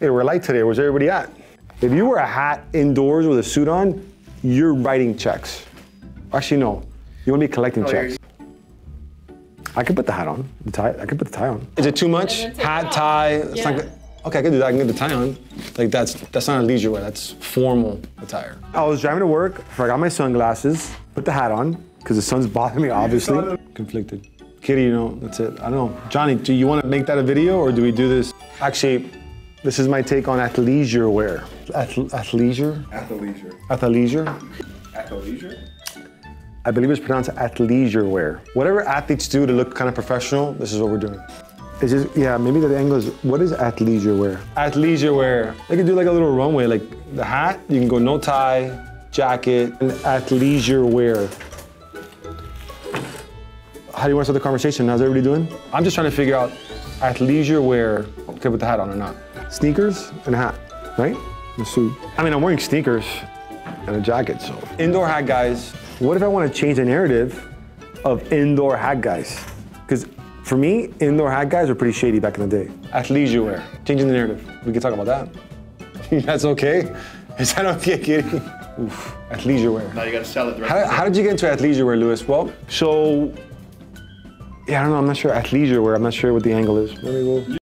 Hey, we're light today. Where's everybody at? If you wear a hat indoors with a suit on, you're writing checks. Actually, no. You want to be collecting oh, checks. I could put the hat on. The tie. I could put the tie on. Is it too much? then take it Hat, off. tie. It's Yeah. not good. Okay, I can do that. I can get the tie on. Like that's that's not athleisure wear. That's formal attire. I was driving to work. I got my sunglasses. Put the hat on because the sun's bothering me. Obviously, conflicted. Kitty, you know, that's it. I don't know. Johnny, do you want to make that a video or do we do this? Actually, this is my take on athleisure wear. Ath- athleisure? Athleisure. Athleisure? Athleisure? I believe it's pronounced athleisure wear. Whatever athletes do to look kind of professional, this is what we're doing. It's just, yeah, maybe the angle is, what is athleisure wear? Athleisure wear. They could do like a little runway, like the hat, you can go no tie, jacket, and athleisure wear. How do you want to start the conversation? How's everybody doing? I'm just trying to figure out athleisure wear, okay, with the hat on or not. Sneakers and a hat, right? And a suit. I mean, I'm wearing sneakers and a jacket, so. Indoor hat guys. What if I want to change the narrative of indoor hat guys? Because for me, indoor hat guys were pretty shady back in the day. Athleisure wear, changing the narrative. We can talk about that. That's okay? Is that okay, Kitty? Oof, athleisure wear. Now you gotta sell it the rest How, of the how did you get into athleisure wear, Lewis? Well, so, yeah, I don't know. I'm not sure athleisure wear. I'm not sure what the angle is. Let me go.